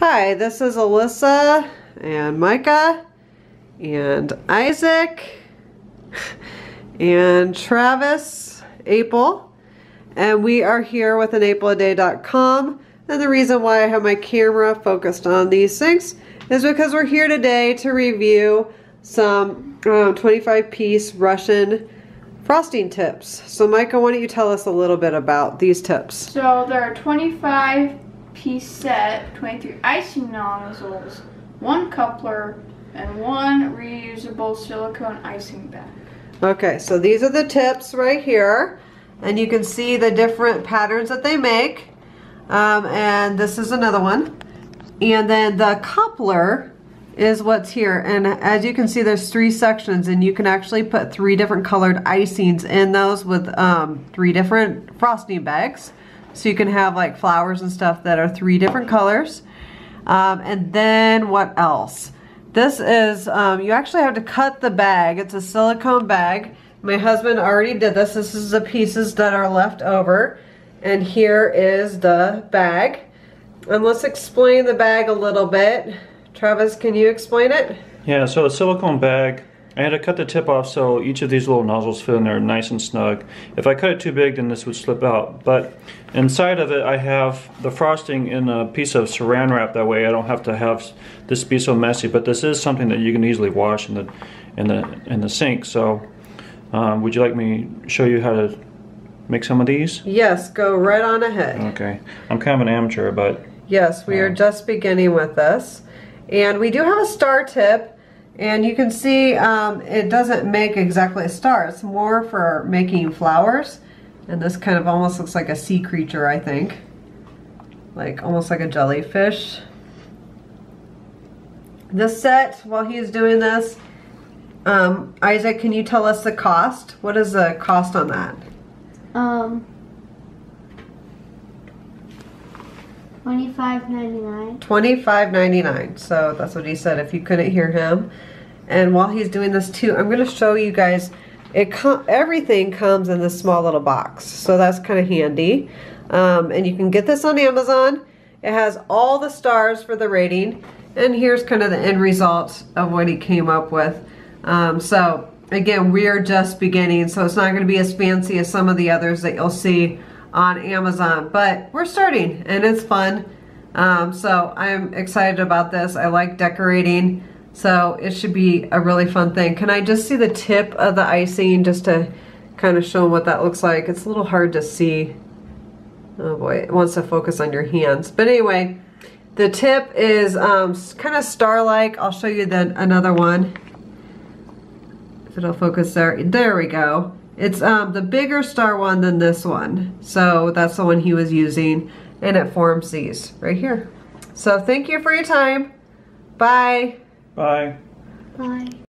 Hi, this is Alissa and Micah and Isaac and Travis Apel and we are here with anapeladay.com and the reason why I have my camera focused on these things is because we're here today to review some um, 25 piece Russian frosting tips. So Micah, why don't you tell us a little bit about these tips? So there are 25 set, 23 icing nozzles, one coupler, and one reusable silicone icing bag. Okay, so these are the tips right here. And you can see the different patterns that they make. Um, and this is another one. And then the coupler is what's here. And as you can see, there's three sections and you can actually put three different colored icings in those with um, three different frosting bags. So you can have like flowers and stuff that are three different colors. Um, and then what else? This is, um, you actually have to cut the bag. It's a silicone bag. My husband already did this. This is the pieces that are left over. And here is the bag. And let's explain the bag a little bit. Travis, can you explain it? Yeah, so a silicone bag I had to cut the tip off so each of these little nozzles fit in there nice and snug. If I cut it too big, then this would slip out. But inside of it, I have the frosting in a piece of saran wrap. That way I don't have to have this be so messy. But this is something that you can easily wash in the, in the, in the sink. So um, would you like me show you how to make some of these? Yes, go right on ahead. Okay. I'm kind of an amateur, but... Yes, we are just beginning with this. And we do have a star tip and you can see um, it doesn't make exactly a star. It's more for making flowers. And this kind of almost looks like a sea creature, I think. Like almost like a jellyfish. This set, while he's doing this, um, Isaac, can you tell us the cost? What is the cost on that? Um, Twenty-five ninety-nine. Twenty-five ninety-nine. So that's what he said. If you couldn't hear him, and while he's doing this too, I'm going to show you guys. It com everything comes in this small little box, so that's kind of handy. Um, and you can get this on Amazon. It has all the stars for the rating, and here's kind of the end result of what he came up with. Um, so again, we're just beginning, so it's not going to be as fancy as some of the others that you'll see on Amazon, but we're starting and it's fun. Um, so I'm excited about this. I like decorating, so it should be a really fun thing. Can I just see the tip of the icing just to kind of show what that looks like? It's a little hard to see. Oh boy, it wants to focus on your hands. But anyway, the tip is um, kind of star-like. I'll show you then another one. If it'll focus there. There we go. It's um, the bigger star one than this one. So that's the one he was using and it forms these right here. So thank you for your time. Bye. Bye. Bye.